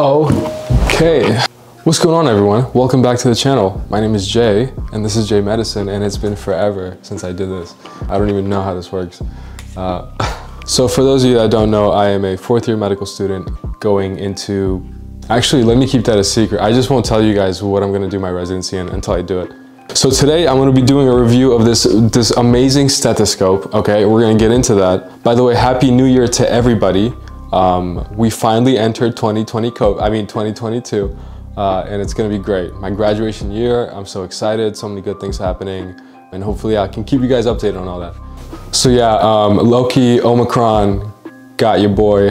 Okay. What's going on everyone? Welcome back to the channel. My name is Jai and this is Jai Medicine and it's been forever since I did this. I don't even know how this works. Uh, so for those of you that don't know, I am a fourth year medical student going into, actually let me keep that a secret. I just won't tell you guys what I'm gonna do my residency in until I do it. So today I'm gonna be doing a review of this, this amazing stethoscope, okay? We're gonna get into that. By the way, Happy New Year to everybody. Um, we finally entered 2020, I mean 2022 uh, and it's gonna be great. My graduation year, I'm so excited, so many good things happening, and hopefully I can keep you guys updated on all that. So yeah, um, Loki, Omicron got your boy.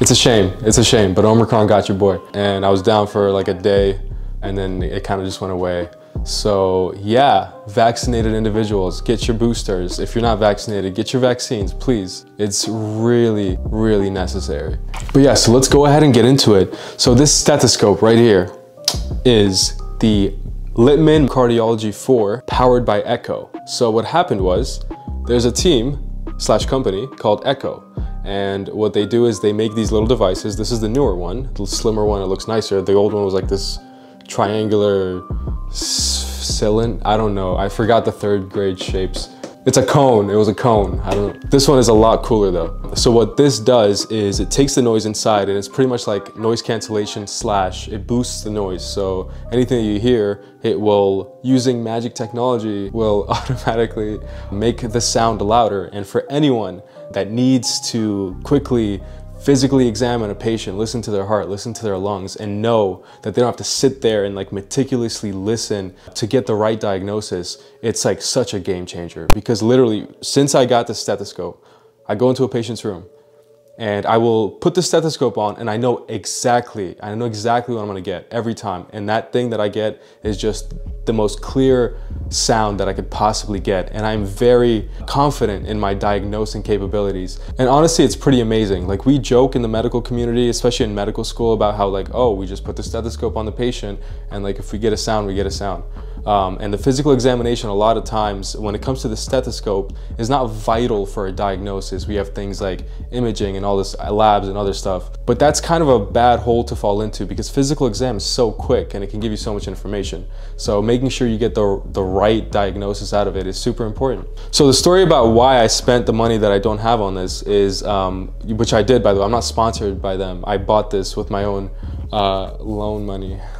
It's a shame, it's a shame, but Omicron got your boy. And I was down for like a day, and then it kind of just went away. So yeah, vaccinated individuals, get your boosters. If you're not vaccinated, get your vaccines, please. It's really, really necessary. But yeah, so let's go ahead and get into it. So this stethoscope right here is the Littmann Cardiology 4 powered by Eko. So what happened was there's a team slash company called Eko. And what they do is they make these little devices. This is the newer one, the slimmer one, it looks nicer. The old one was like this triangular cylinder. I don't know. I forgot the third grade shapes. It's a cone, it was a cone, I don't know. This one is a lot cooler though. So what this does is it takes the noise inside and it's pretty much like noise cancellation slash, it boosts the noise. So anything you hear, it will, using magic technology, will automatically make the sound louder. And for anyone that needs to quickly physically examine a patient, listen to their heart, listen to their lungs, and know that they don't have to sit there and like meticulously listen to get the right diagnosis, it's like such a game changer. Because literally, since I got the stethoscope, I go into a patient's room, and I will put the stethoscope on and I know exactly, I know exactly what I'm gonna get every time. And that thing that I get is just the most clear sound that I could possibly get. And I'm very confident in my diagnosing capabilities. And honestly, it's pretty amazing. Like we joke in the medical community, especially in medical school about how like, oh, we just put the stethoscope on the patient and like if we get a sound, we get a sound. Um, and the physical examination, a lot of times, when it comes to the stethoscope, is not vital for a diagnosis. We have things like imaging and all this uh, labs and other stuff. But that's kind of a bad hole to fall into because physical exam is so quick and it can give you so much information. So making sure you get the, the right diagnosis out of it is super important. So the story about why I spent the money that I don't have on this is, um, which I did by the way, I'm not sponsored by them. I bought this with my own uh, loan money.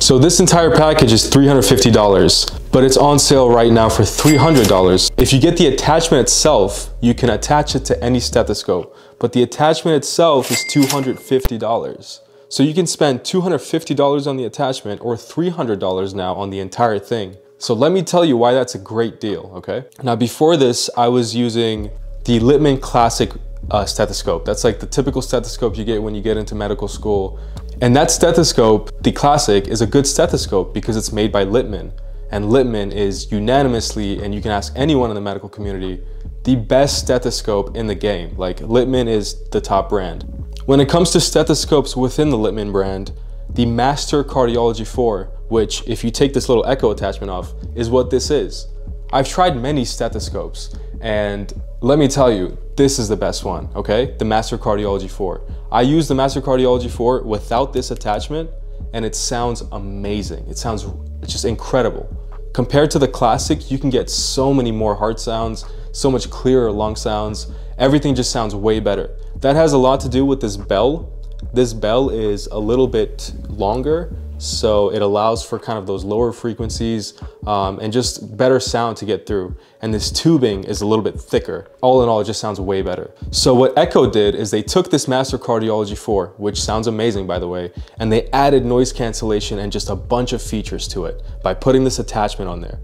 So this entire package is $350, but it's on sale right now for $300. If you get the attachment itself, you can attach it to any stethoscope, but the attachment itself is $250. So you can spend $250 on the attachment or $300 now on the entire thing. So let me tell you why that's a great deal, okay? Now before this, I was using the Littmann Classic uh, stethoscope. That's like the typical stethoscope you get when you get into medical school. And that stethoscope, the Classic, is a good stethoscope because it's made by Littmann. And Littmann is unanimously, and you can ask anyone in the medical community, the best stethoscope in the game. Like Littmann is the top brand. When it comes to stethoscopes within the Littmann brand, the Master Cardiology 4, which if you take this little Eko attachment off, is what this is. I've tried many stethoscopes and let me tell you, this is the best one, okay? The Master Cardiology 4. I use the Master Cardiology 4 without this attachment and it sounds amazing. It sounds just incredible. Compared to the Classic, you can get so many more heart sounds, so much clearer lung sounds. Everything just sounds way better. That has a lot to do with this bell. This bell is a little bit longer so it allows for kind of those lower frequencies um, and just better sound to get through. And this tubing is a little bit thicker. All in all, it just sounds way better. So what Eko did is they took this Master Cardiology 4, which sounds amazing by the way, and they added noise cancellation and just a bunch of features to it by putting this attachment on there.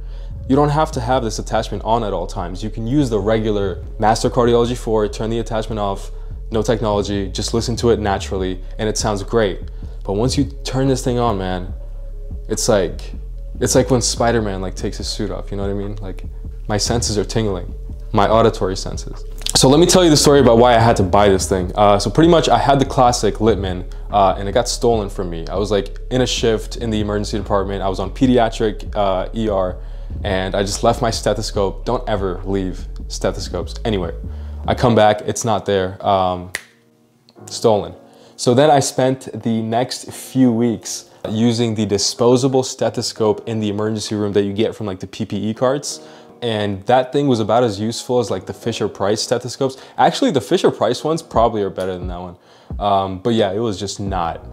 You don't have to have this attachment on at all times. You can use the regular Master Cardiology 4, turn the attachment off, no technology, just listen to it naturally, and it sounds great. But once you turn this thing on, man, it's like, it's like when Spider-Man like takes his suit off, you know what I mean? Like my senses are tingling, my auditory senses. So let me tell you the story about why I had to buy this thing. Uh, so pretty much I had the classic Littmann uh, and it got stolen from me. I was like in a shift in the emergency department. I was on pediatric uh, ER and I just left my stethoscope. Don't ever leave stethoscopes anywhere. I come back, it's not there, um, stolen. So then I spent the next few weeks using the disposable stethoscope in the emergency room that you get from like the PPE carts. And that thing was about as useful as like the Fisher Price stethoscopes. Actually, the Fisher Price ones probably are better than that one. Um, but yeah, it was just not,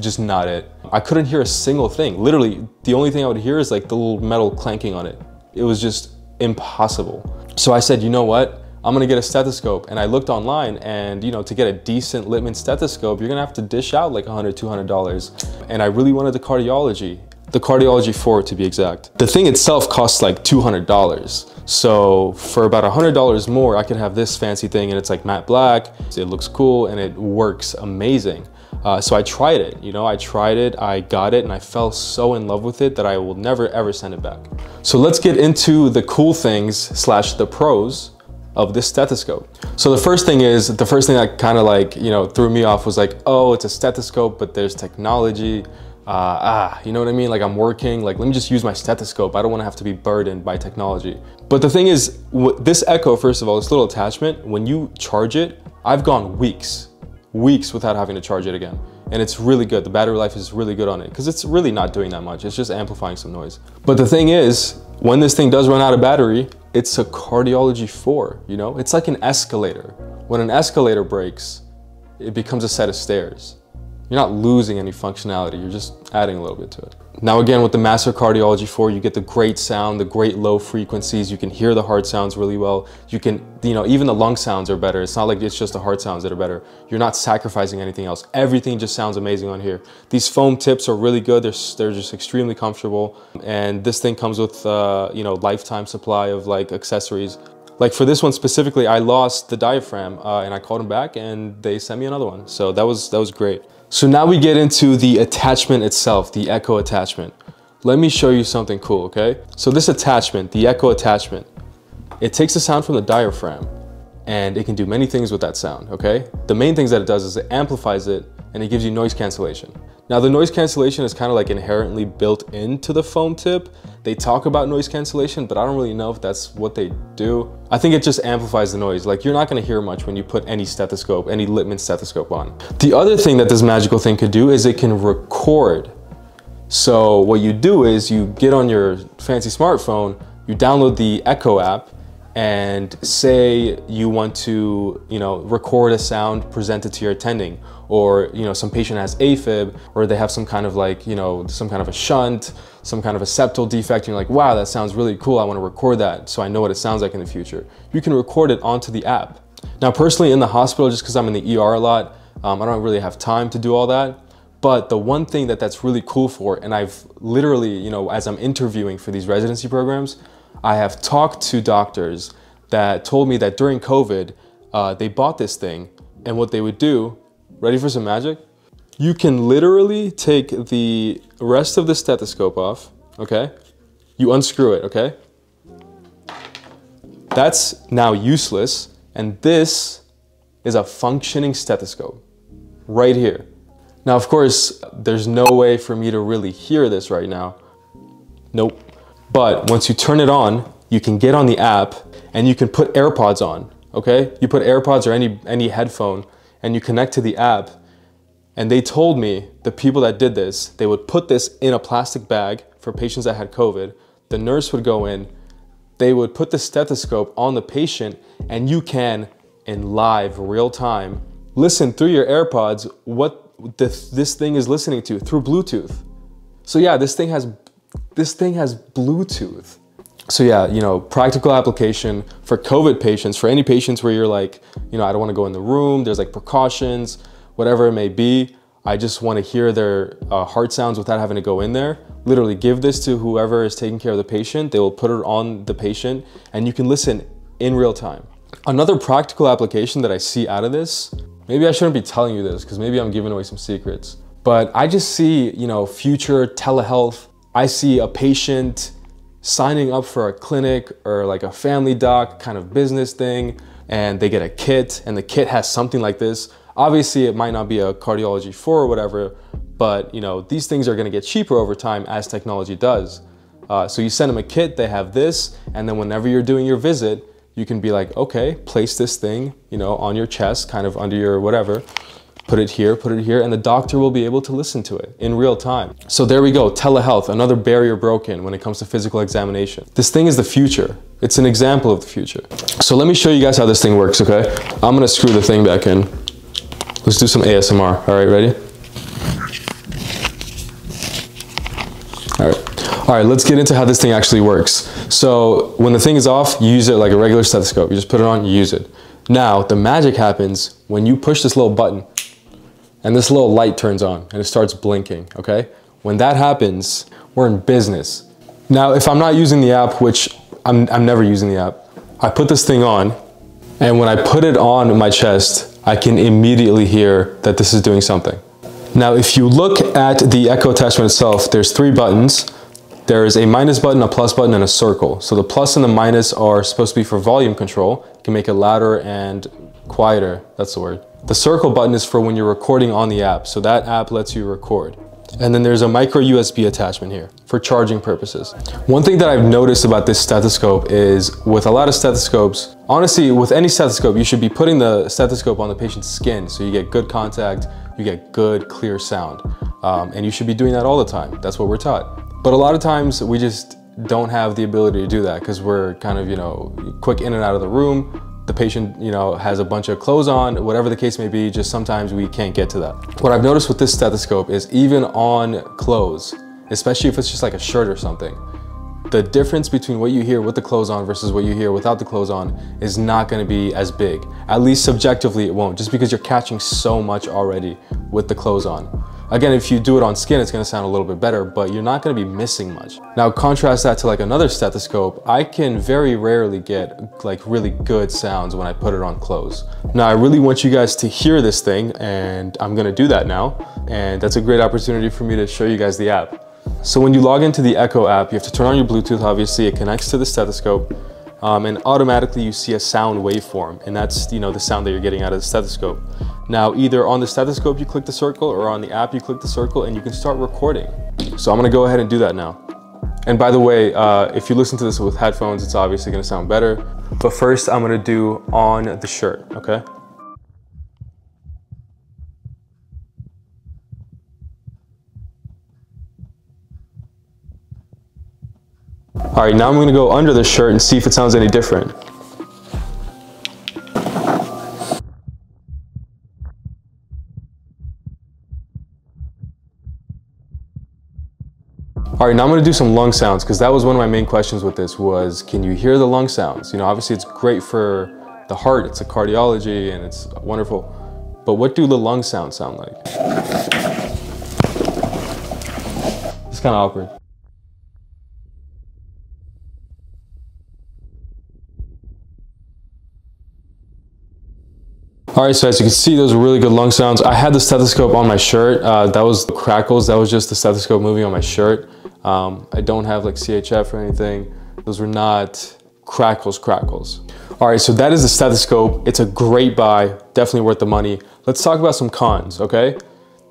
just not it. I couldn't hear a single thing. Literally, the only thing I would hear is like the little metal clanking on it. It was just impossible. So I said, you know what? I'm gonna get a stethoscope. And I looked online and you know, to get a decent Littmann stethoscope, you're gonna have to dish out like $100, $200. And I really wanted the cardiology, the cardiology 4 to be exact. The thing itself costs like $200. So for about $100 more, I could have this fancy thing and it's like matte black, it looks cool and it works amazing. Uh, so I tried it, you know, I tried it, I got it, and I fell so in love with it that I will never ever send it back. So let's get into the cool things slash the pros of this stethoscope. So the first thing is, the first thing that kind of like, you know, threw me off was like, oh, it's a stethoscope, but there's technology. Uh, ah, you know what I mean? Like I'm working, like let me just use my stethoscope. I don't wanna have to be burdened by technology. But the thing is, this Eko, first of all, this little attachment, when you charge it, I've gone weeks, weeks without having to charge it again. And it's really good. The battery life is really good on it because it's really not doing that much. It's just amplifying some noise. But the thing is, when this thing does run out of battery, it's a cardiology 4, you know? It's like an escalator. When an escalator breaks, it becomes a set of stairs. You're not losing any functionality, you're just adding a little bit to it. Now again, with the Master Cardiology 4, you get the great sound, the great low frequencies, you can hear the heart sounds really well. You can, you know, even the lung sounds are better. It's not like it's just the heart sounds that are better. You're not sacrificing anything else. Everything just sounds amazing on here. These foam tips are really good. They're, they're just extremely comfortable. And this thing comes with, uh, you know, lifetime supply of like accessories. Like for this one specifically, I lost the diaphragm uh, and I called them back and they sent me another one. So that was, that was great. So now we get into the attachment itself, the Eko attachment. Let me show you something cool, okay? So this attachment, the Eko attachment, it takes the sound from the diaphragm and it can do many things with that sound, okay? The main things that it does is it amplifies it and it gives you noise cancellation. Now the noise cancellation is kind of like inherently built into the foam tip. They talk about noise cancellation, but I don't really know if that's what they do. I think it just amplifies the noise. Like you're not gonna hear much when you put any stethoscope, any Littmann stethoscope on. The other thing that this magical thing could do is it can record. So what you do is you get on your fancy smartphone, you download the Eko app, and say you want to, you know, record a sound presented to your attending, or you know, some patient has AFib, or they have some kind of like, you know, some kind of a shunt, some kind of a septal defect, and you're like, wow, that sounds really cool. I want to record that so I know what it sounds like in the future. You can record it onto the app. Now, personally, in the hospital, just because I'm in the ER a lot, um, I don't really have time to do all that. But the one thing that that's really cool for, and I've literally, you know, as I'm interviewing for these residency programs, I have talked to doctors that told me that during COVID, uh, they bought this thing and what they would do, ready for some magic? You can literally take the rest of the stethoscope off, okay? You unscrew it, okay? That's now useless, and this is a functioning stethoscope right here. Now, of course, there's no way for me to really hear this right now. Nope. But once you turn it on, you can get on the app and you can put AirPods on, okay? You put AirPods or any, any headphone and you connect to the app. And they told me, the people that did this, they would put this in a plastic bag for patients that had COVID. The nurse would go in, they would put the stethoscope on the patient and you can, in live, real time, listen through your AirPods what this, this thing is listening to through Bluetooth. So yeah, this thing has this thing has Bluetooth. So yeah, you know, practical application for COVID patients, for any patients where you're like, you know, I don't want to go in the room, there's like precautions, whatever it may be. I just want to hear their uh, heart sounds without having to go in there. Literally give this to whoever is taking care of the patient. They will put it on the patient and you can listen in real time. Another practical application that I see out of this, maybe I shouldn't be telling you this because maybe I'm giving away some secrets, but I just see, you know, future telehealth I see a patient signing up for a clinic or like a family doc kind of business thing and they get a kit and the kit has something like this. Obviously it might not be a cardiology 4 or whatever, but you know, these things are gonna get cheaper over time as technology does. Uh, so you send them a kit, they have this, and then whenever you're doing your visit, you can be like, okay, place this thing, you know, on your chest, kind of under your whatever, put it here, put it here, and the doctor will be able to listen to it in real time. So there we go, telehealth, another barrier broken when it comes to physical examination. This thing is the future. It's an example of the future. So let me show you guys how this thing works, okay? I'm gonna screw the thing back in. Let's do some ASMR. All right, ready? All right. All right, let's get into how this thing actually works. So when the thing is off, you use it like a regular stethoscope. You just put it on, you use it. Now, the magic happens when you push this little button and this little light turns on and it starts blinking, okay? When that happens, we're in business. Now, if I'm not using the app, which I'm, I'm never using the app, I put this thing on and when I put it on my chest, I can immediately hear that this is doing something. Now, if you look at the Eko attachment itself, there's three buttons. There is a minus button, a plus button, and a circle. So the plus and the minus are supposed to be for volume control. You can make it louder and quieter, that's the word. The circle button is for when you're recording on the app. So that app lets you record. And then there's a micro USB attachment here for charging purposes. One thing that I've noticed about this stethoscope is with a lot of stethoscopes, honestly, with any stethoscope, you should be putting the stethoscope on the patient's skin so you get good contact, you get good, clear sound. Um, and you should be doing that all the time. That's what we're taught. But a lot of times we just don't have the ability to do that because we're kind of, you know, quick in and out of the room the patient, you know, has a bunch of clothes on, whatever the case may be, just sometimes we can't get to that. What I've noticed with this stethoscope is even on clothes, especially if it's just like a shirt or something, the difference between what you hear with the clothes on versus what you hear without the clothes on is not gonna be as big. At least subjectively it won't, just because you're catching so much already with the clothes on. Again, if you do it on skin, it's gonna sound a little bit better, but you're not gonna be missing much. Now, contrast that to like another stethoscope, I can very rarely get like really good sounds when I put it on clothes. Now, I really want you guys to hear this thing, and I'm gonna do that now. And that's a great opportunity for me to show you guys the app. So when you log into the Eko app, you have to turn on your Bluetooth, obviously, it connects to the stethoscope um, and automatically you see a sound waveform and that's you know the sound that you're getting out of the stethoscope. Now either on the stethoscope you click the circle or on the app you click the circle and you can start recording. So I'm gonna go ahead and do that now. And by the way, uh, if you listen to this with headphones, it's obviously gonna sound better. But first I'm gonna do on the shirt, okay? All right, now I'm gonna go under the shirt and see if it sounds any different. All right, now I'm gonna do some lung sounds because that was one of my main questions with this was, can you hear the lung sounds? You know, obviously it's great for the heart, it's a cardiology and it's wonderful. But what do the lung sounds sound like? It's kind of awkward. All right, so as you can see, those are really good lung sounds. I had the stethoscope on my shirt. Uh, that was the crackles. That was just the stethoscope moving on my shirt. Um, I don't have like CHF or anything. Those were not crackles, crackles. All right, so that is the stethoscope. It's a great buy, definitely worth the money. Let's talk about some cons, okay?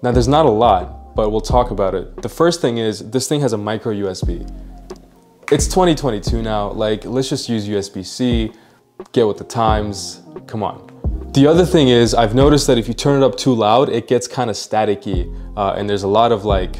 Now there's not a lot, but we'll talk about it. The first thing is this thing has a micro USB. It's 2022 now, like let's just use USB-C, get with the times, come on. The other thing is I've noticed that if you turn it up too loud, it gets kind of staticky uh, and there's a lot of like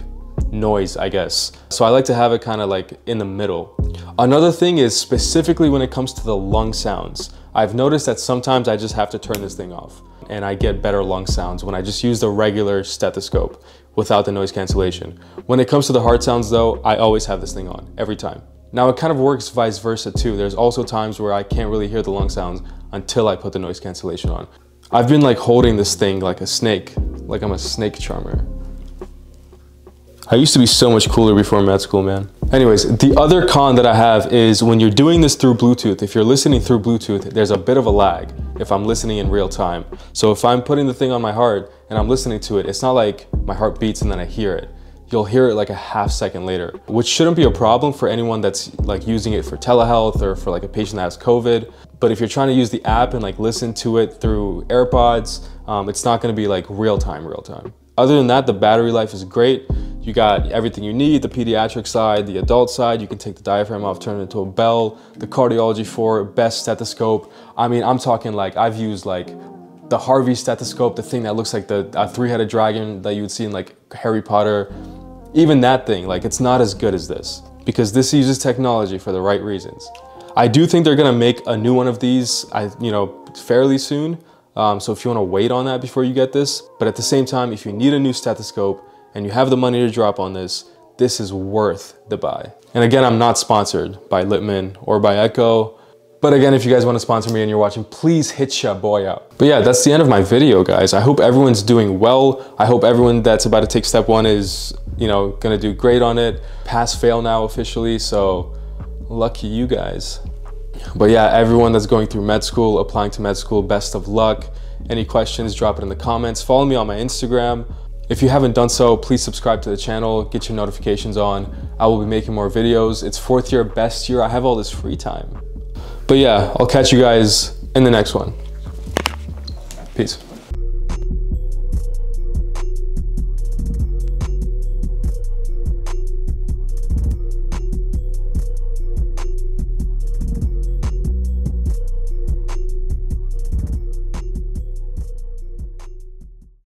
noise, I guess. So I like to have it kind of like in the middle. Another thing is specifically when it comes to the lung sounds. I've noticed that sometimes I just have to turn this thing off and I get better lung sounds when I just use the regular stethoscope without the noise cancellation. When it comes to the heart sounds though, I always have this thing on every time. Now it kind of works vice versa too. There's also times where I can't really hear the lung sounds until I put the noise cancellation on. I've been like holding this thing like a snake, like I'm a snake charmer. I used to be so much cooler before med school, man. Anyways, the other con that I have is when you're doing this through Bluetooth, if you're listening through Bluetooth, there's a bit of a lag if I'm listening in real time. So if I'm putting the thing on my heart and I'm listening to it, it's not like my heart beats and then I hear it you'll hear it like a half second later, which shouldn't be a problem for anyone that's like using it for telehealth or for like a patient that has COVID. But if you're trying to use the app and like listen to it through AirPods, um, it's not gonna be like real time, real time. Other than that, the battery life is great. You got everything you need, the pediatric side, the adult side, you can take the diaphragm off, turn it into a bell, the cardiology 4 best stethoscope. I mean, I'm talking like I've used like the Harvey stethoscope, the thing that looks like the three-headed dragon that you would see in like Harry Potter, even that thing, like it's not as good as this because this uses technology for the right reasons. I do think they're gonna make a new one of these, I, you know, fairly soon. Um, so if you wanna wait on that before you get this, but at the same time, if you need a new stethoscope and you have the money to drop on this, this is worth the buy. And again, I'm not sponsored by Littmann or by Eko. But again, if you guys want to sponsor me and you're watching, please hit your boy out. But yeah, that's the end of my video, guys. I hope everyone's doing well. I hope everyone that's about to take step one is, you know, gonna do great on it. Pass fail now officially, so lucky you guys. But yeah, everyone that's going through med school, applying to med school, best of luck. Any questions, drop it in the comments. Follow me on my Instagram. If you haven't done so, please subscribe to the channel, get your notifications on. I will be making more videos. It's fourth year, best year. I have all this free time. But yeah, I'll catch you guys in the next one. Peace.